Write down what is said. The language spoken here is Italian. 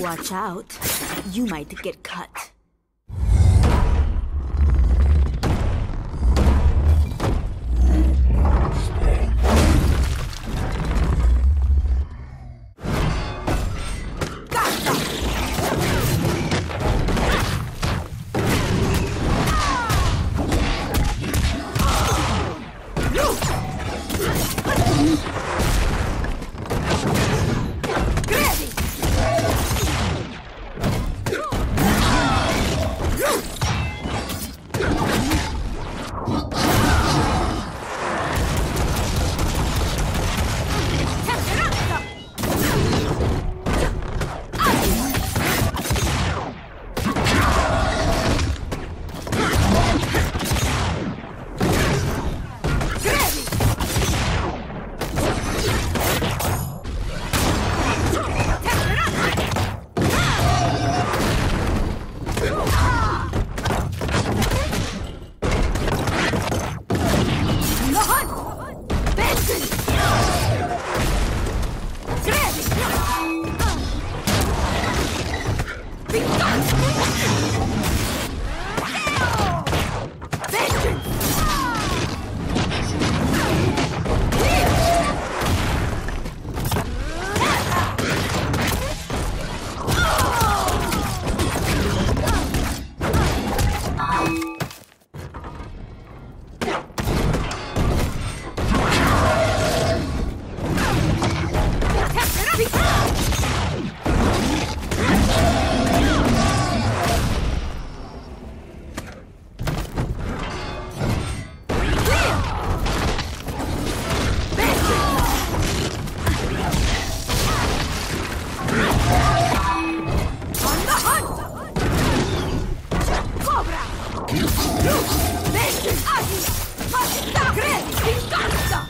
Watch out. You might get cut. Come! Bestia! Asina! Facilità! Credi! Incarta!